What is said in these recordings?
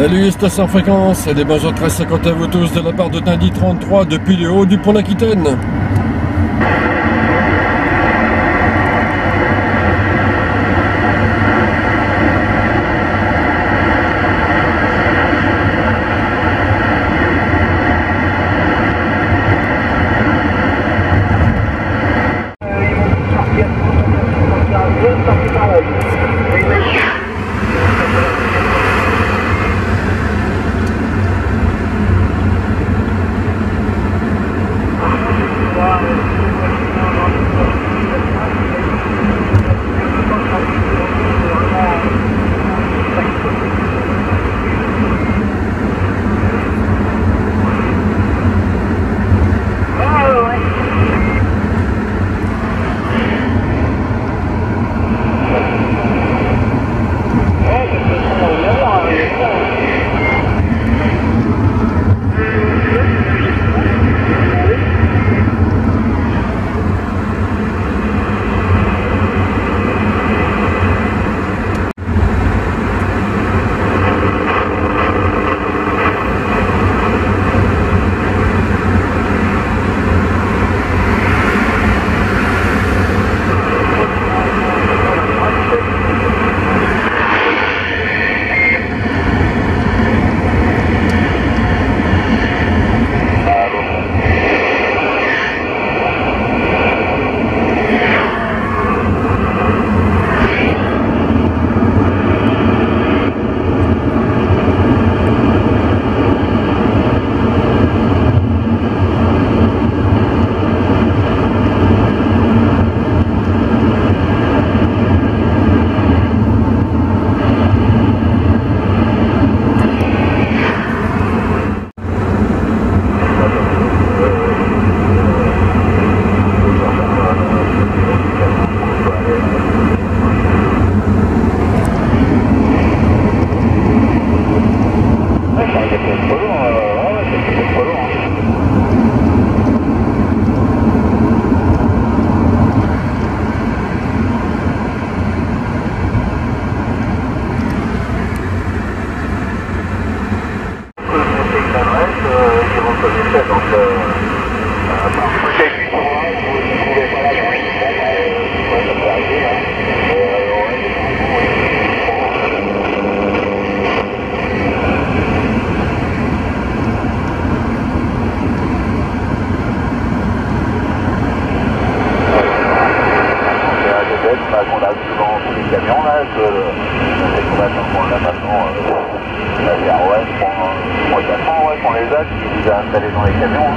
Salut station fréquence et des bonjours très 50 à vous tous de la part de Tindy 33 depuis le haut du pont d'Aquitaine. camion là, je sais qu'on qu'on l'a maintenant, on ouais, les axes, je les ai installés dans les camions.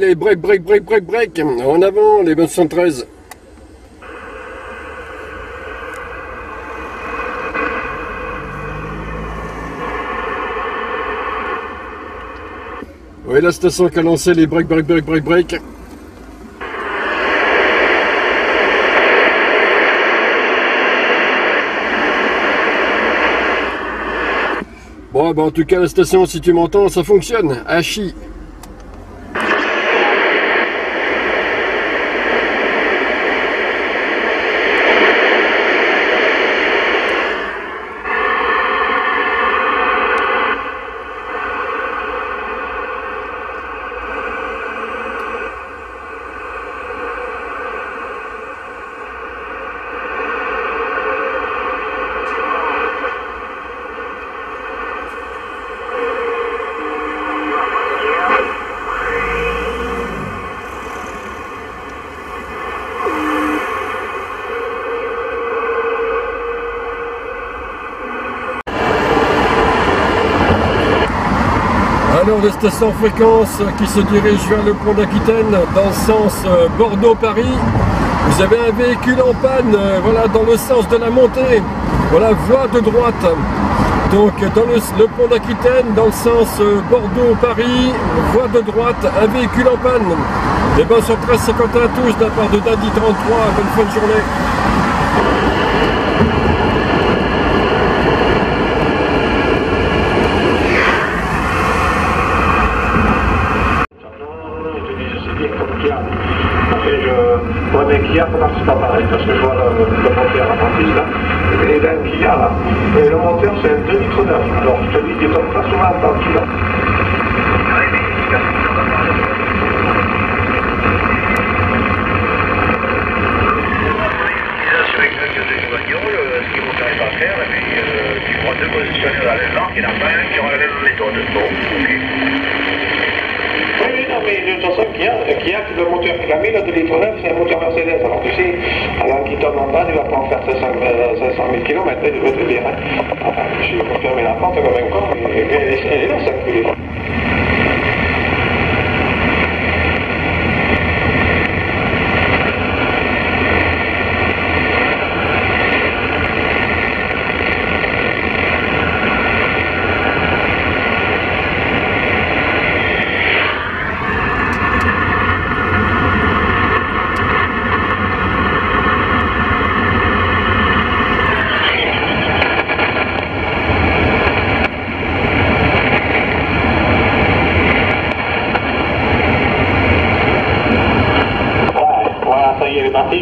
Les break, break, break, break, break. En avant, les 213. Oui, la station qui a lancé les break, break, break, break, break. Bon, bah en tout cas, la station, si tu m'entends, ça fonctionne. Hachi. Station fréquence qui se dirige vers le pont d'Aquitaine dans le sens euh, Bordeaux-Paris. Vous avez un véhicule en panne, euh, voilà, dans le sens de la montée. Voilà, voie de droite. Donc dans le, pont d'Aquitaine, dans le sens euh, Bordeaux-Paris, voie de droite, un véhicule en panne. Et bien sur 1351 tous de la part de Daddy 33, bonne fin de journée. Pas pareil, parce que je vois le, moteur là, et un Kia là, et le moteur c'est un 2 litres 9, alors je te dis, il tombe pas souvent euh, les il n'y en pas un qui aura la même méthode. Bon, ok. Oui, oui, non, mais de toute façon, le moteur qu'il a le 2 litres 9, c'est un moteur Mercedes. Alors tu sais, alors qui tombe en bas, il va pas en faire 500, 000 km, je veux te dire. Je vais fermer la porte comme un con, et, et, elle, est, là, ça culée.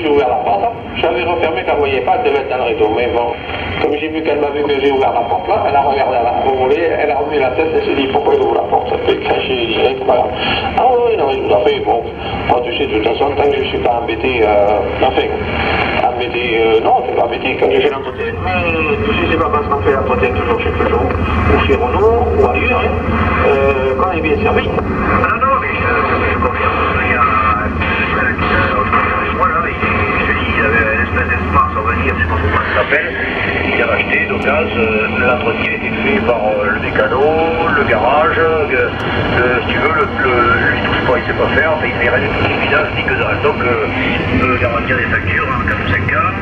j'ai ouvert la porte. J'avais refermé qu'elle ne voyait pas, elle devait être dans le rideau. Mais bon, comme j'ai vu qu'elle m'a vu que j'ai ouvert la porte là, elle a regardé à la a la tête et s'est dit pourquoi il ouvre la porte Ça fait cracher direct, grave. Ah oui, non, je vous fait, bon, moi tu sais, de toute façon, tant que je ne suis pas embêté, euh, enfin, embêté, euh, non, je suis pas embêté quand je fais l'entretien. Mais tu sais, c'est pas parce qu'on fait l'entretien toujours chez Peugeot, ou chez Renault, ou ailleurs, hein, euh, qu'on est bien servi. Ah non, mais je, je confirme. Il y a, il avait une espèce va dire, je ne sais euh, fait par euh, le mécano, le garage, euh, si tu veux, le, lui pas, il sait pas faire, il fait rien du tout, ni que dalle. Donc, il peut garantir des factures en 4 ans,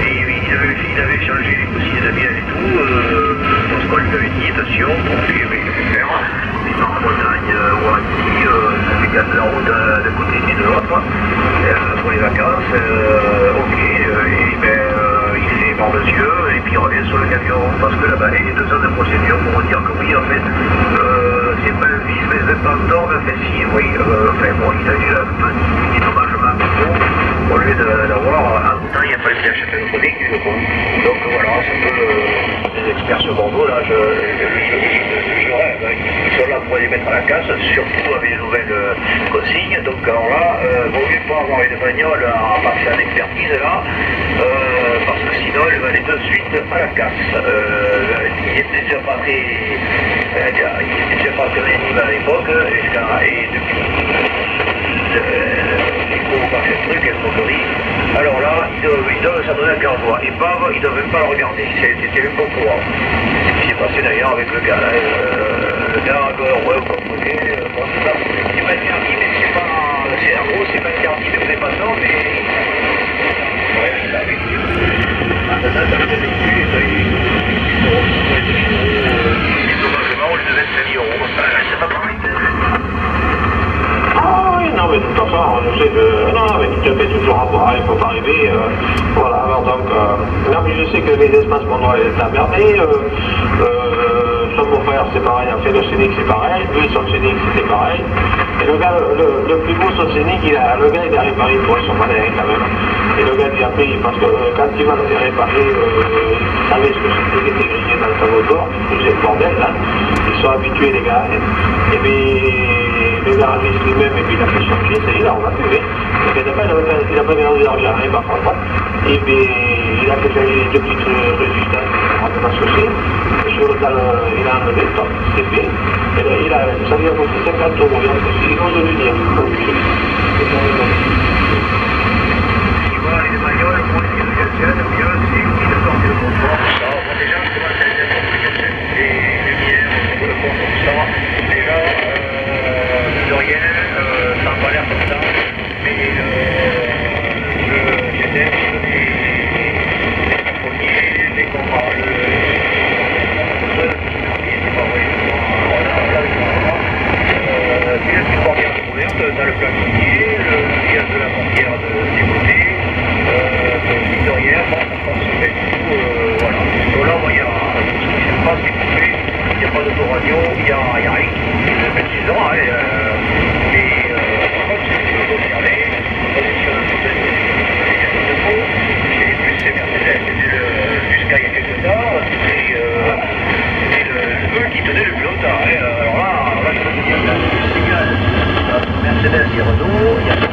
et il avait, il avait changé les cousines de et tout, euh, on se colle une invitation, pour il avait faire, il en ou en Ça fait 4 euros d'un côté et de l'autre, pour les vacances, ok, et ben, il fait mort les yeux, et puis il revient sur le camion, parce que là-bas, il y a deux ans de procédure pour dire que oui, en fait, euh, c'est pas un vice, mais c'est pas un tort, mais fait si, oui, euh, enfin bon, il a eu un petit au lieu d'avoir un temps, il a fallu qu'il achète un autre véhicule, quoi. Donc voilà, c'est un peu euh, les experts sur Bordeaux, là, je, rêve, hein. ils sont là pour les mettre à la casse, surtout avec les nouvelles euh, consignes, donc alors là, euh, vaut mieux pas avoir une bagnole à passer à l'expertise là, euh, parce que sinon elle va aller de suite à la casse. Euh, il était déjà pas très, euh, il pas à l'époque, et, et depuis, il faut pas faire truc, elle motorise. Alors là, ils doivent, ils doivent s'en donner à cœur joie. Et bam, ils ne doivent même pas le regarder. C'était même pas au courant. Ce qui s'est passé d'ailleurs avec le gars là, euh, le gars, ouais, vous comprenez, bon, c'est ça, c'est pas bien, mais c'est pas c'est pas interdit de faire pas ça, mais. Ouais, je savais. Ah, ça, ça, ça me fait des couilles, et ça, il. Dommagement, on lui devait 5 euros. C'est pas pareil. De toute façon, je sais que. Non, mais tu te fais toujours avoir, il faut pas arriver. euh, voilà, alors donc. euh, non, mais je sais que les espaces pour Noël est. Euh, euh, son beau-frère, c'est pareil, a fait le Scénic, c'est pareil. Lui, son Scénic, c'était pareil. Et le gars, le, plus beau, son Scénic, il a, le gars, il a réparé pour son malin quand même. Et le gars, il a pris, parce que euh, quand il va le faire réparer, euh, il savait ce que c'était, était grillé dans le tableau d'or, tout c'est le bordel, là. Ils sont habitués, les gars. Et, et bien, le garagiste lui-même, et puis il a fait changer, ça y est, là, on hein. D'abord, il n'a pas, il a pas d'argent, hein, par contre. Et bien, il a fait les deux petites euh, résistances, on ne pas. Et sur le euh, il a enlevé, top, c'est fait. Et là, il a, ça lui a coûté 50 euros, il a fait, il sortent le confort, 0,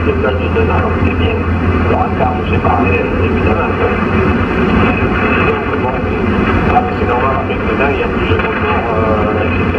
de, des places de alors c'est bien. Alors sais pas, mais, évidemment. c'est normal, avec dedans, il y a plus de confort,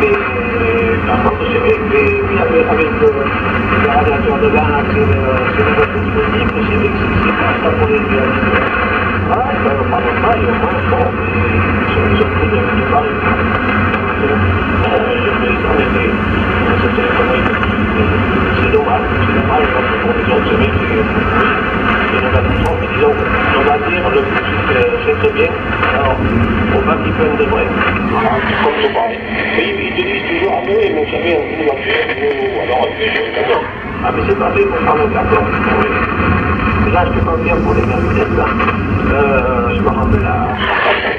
kita tanpa possibilité la avec la radiateur de gaz et c'est une voiture disponible, c'est pas ça pour les gaz. Voilà, ça va pas mal, il y a pas de bon, sur les autres trucs, il y a pas de bon. Je vais les enlever, c'était vraiment une... C'est normal, c'est normal, parce que pour les autres, c'est on va dire, le c'est très bien, alors on va qu'il de. Comme je toujours à mais vous savez, Ah mais c'est pas fait pour faire le. Là, je te parle bien pour les mercredis, euh, je me rappelle à...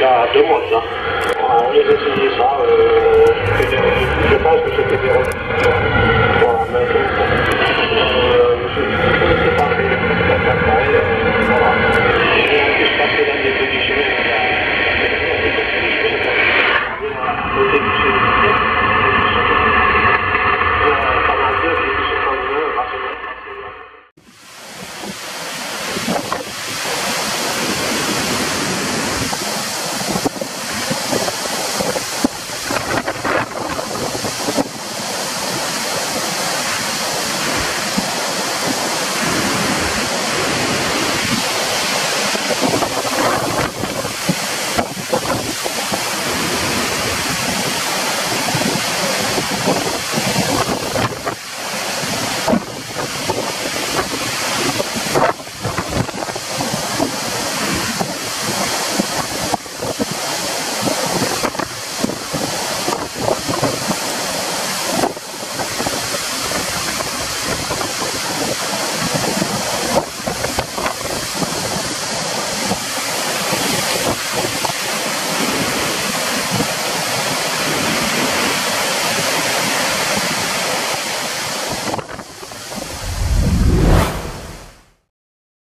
叫德莫斯